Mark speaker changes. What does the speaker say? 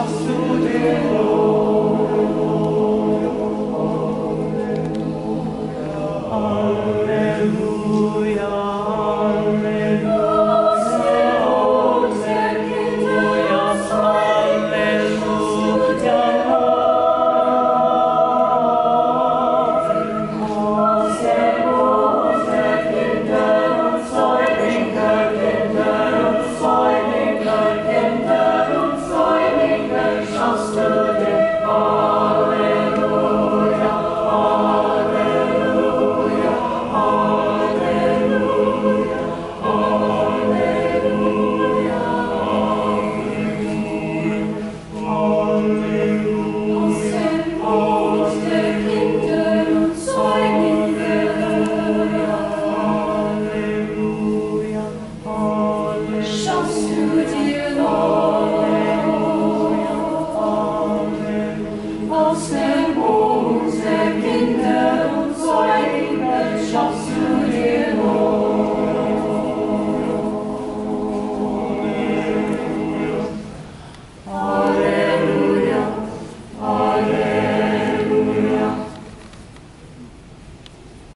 Speaker 1: nosso Deus. to dear Lord.